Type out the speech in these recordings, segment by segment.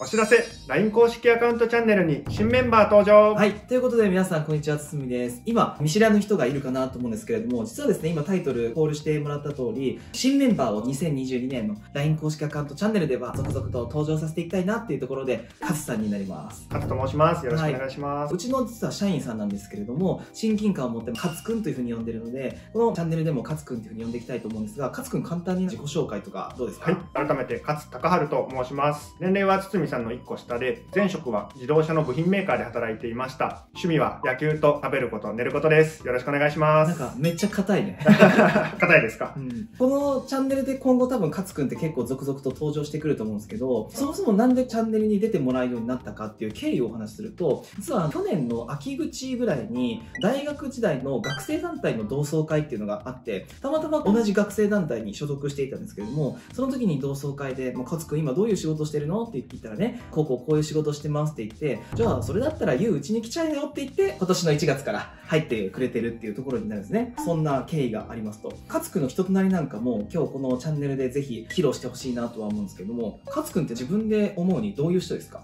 お知らせ !LINE 公式アカウントチャンネルに新メンバー登場はい。ということで皆さん、こんにちは、つつみです。今、見知らぬ人がいるかなと思うんですけれども、実はですね、今タイトルコールしてもらった通り、新メンバーを2022年の LINE 公式アカウントチャンネルでは続々と登場させていきたいなっていうところで、カツさんになります。カツと申します。よろしくお願いします。はい、うちの実は社員さんなんですけれども、親近感を持ってカツくんというふうに呼んでるので、このチャンネルでもカツくんというふうに呼んでいきたいと思うんですが、カツくん簡単に自己紹介とかどうですか？はい。改めて、カツ高春と申します。年齢はつさんの1個下で、で、前職は自動車の部品メーカーで働いていました。趣味は野球と食べること、寝ることです。よろしくお願いします。なんかめっちゃ硬いね。硬いですか、うん、このチャンネルで今後多分勝くんって結構続々と登場してくると思うんですけど、そもそもなんでチャンネルに出てもらうようになったかっていう経緯をお話しすると、実は去年の秋口ぐらいに大学時代の学生団体の同窓会っていうのがあって、たまたま同じ学生団体に所属していたんですけれども、その時に同窓会で、もう勝くん今どういう仕事してるの？って言ったらね、こうこうこういう仕事してますって言って、じゃあそれだったら YOU うちに来ちゃえよって言って、今年の1月から入ってくれてるっていうところになるんですね。そんな経緯がありますと。勝くんの人となりなんかも今日このチャンネルでぜひ披露してほしいなとは思うんですけども、勝くんって自分で思うにどういう人ですか？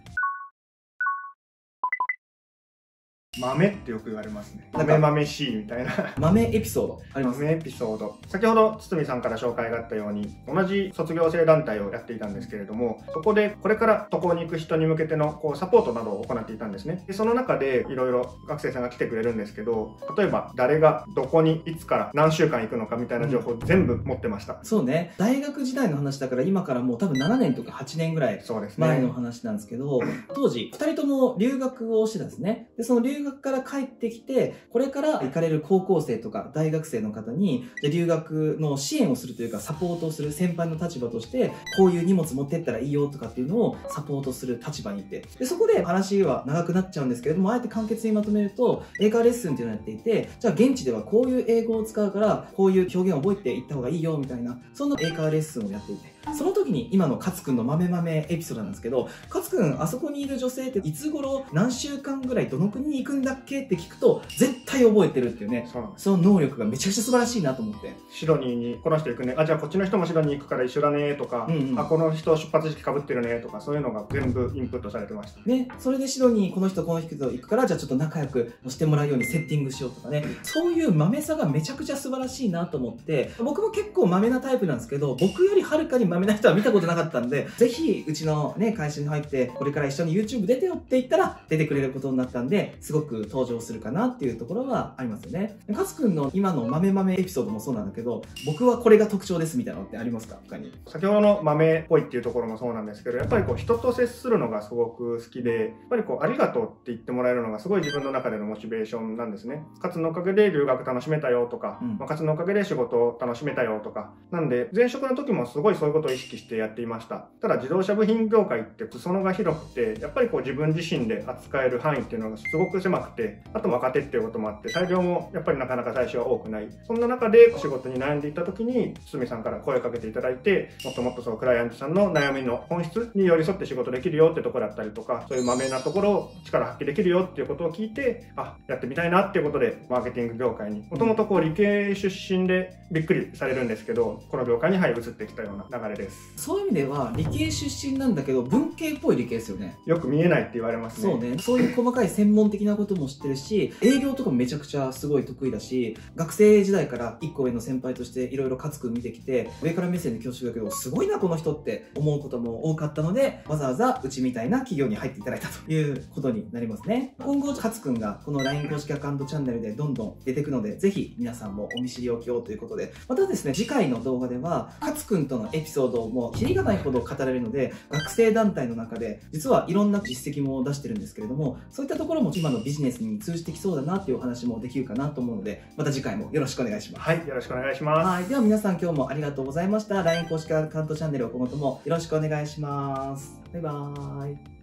豆ってよく言われますね。豆豆しいみたいな。豆エピソード？あります豆エピソード。先ほど、堤さんから紹介があったように、同じ卒業生団体をやっていたんですけれども、そこでこれから渡航に行く人に向けてのこうサポートなどを行っていたんですね。でその中でいろいろ学生さんが来てくれるんですけど、例えば誰がどこにいつから何週間行くのかみたいな情報全部持ってました。そうね。大学時代の話だから今からもう多分7年とか8年ぐらい前の話なんですけど、ね、当時2人とも留学をしてたんですね。で、その留学から帰ってきて、これから行かれる高校生とか大学生の方に、留学の支援をするというか、サポートをする先輩の立場として、こういう荷物持ってったらいいよとかっていうのをサポートする立場にいて、で、そこで話は長くなっちゃうんですけれども、あえて簡潔にまとめると、英会話レッスンっていうのをやっていて、じゃあ現地ではこういう英語を使うから、こういう表現を覚えていった方がいいよみたいな、そんな英会話レッスンをやっていて、その時に今の勝くんの豆豆エピソードなんですけど、勝くん、あそこにいる女性っていつ頃何週間ぐらいどの国に行くんだっけって聞くと、絶対覚えてるっていうね、その能力がめちゃくちゃ素晴らしいなと思って。シドニーにこの人行くね、あ、じゃあこっちの人もシドニー行くから一緒だねとか、うんうん、あ、この人出発時期かぶってるねとか、そういうのが全部インプットされてました。ね、それでシドニーこの人この人と行くから、じゃあちょっと仲良くしてもらうようにセッティングしようとかね、そういう豆さがめちゃくちゃ素晴らしいなと思って、僕も結構豆なタイプなんですけど、僕よりはるかに豆な人は見たことなかったんで、ぜひ、うちのね、会社に入って、これから一緒に YouTube 出てよって言ったら、出てくれることになったんで、すごく登場するかなっていうところはありますよね。カツくんの今の豆豆エピソードもそうなんだけど、僕はこれが特徴ですみたいなのってありますか？他に。先ほどの豆っぽいっていうところもそうなんですけど、やっぱりこう、人と接するのがすごく好きで、やっぱりこう、ありがとうって言ってもらえるのがすごい自分の中でのモチベーションなんですね。カツのおかげで留学楽しめたよとか、うん、まあ、カツのおかげで仕事を楽しめたよとか、なんで、前職の時もすごいそういうことを意識してやっていました。ただ自動車部品業界って裾野が広くて、やっぱりこう自分自身で扱える範囲っていうのがすごく狭くて、あと若手っていうこともあって、裁量もやっぱりなかなか最初は多くない。そんな中で仕事に悩んでいた時に、堤さんから声をかけていただいて、もっともっとそのクライアントさんの悩みの本質に寄り添って仕事できるよってとこだったりとか、そういうまめなところを力発揮できるよっていうことを聞いて、あ、やってみたいなっていうことで、マーケティング業界に、もともとこう理系出身でびっくりされるんですけど、この業界にはい移ってきたような流れです。そういう意味では、理系出身なんだけど、文系っぽい理系ですよね。よく見えないって言われますね。そうね。そういう細かい専門的なことも知ってるし、営業とかもめちゃくちゃすごい得意だし、学生時代から1個上の先輩としていろいろ勝くん見てきて、上から目線で恐縮だけど、すごいなこの人って思うことも多かったので、わざわざうちみたいな企業に入っていただいたということになりますね。今後、勝くんがこの LINE 公式アカウントチャンネルでどんどん出てくので、ぜひ皆さんもお見知りおきをということで、またですね、次回の動画では、勝くんとのエピソードもキリがないほど語られるので、学生団体の中で、実はいろんな実績も出してるんですけれども、そういったところも今のビジネスに通じてきそうだなっていうお話もできるかなと思うので、また次回もよろしくお願いします。はい、よろしくお願いします。はい、では皆さん今日もありがとうございました。LINE 公式アカウントチャンネルを今後ともよろしくお願いします。バイバーイ。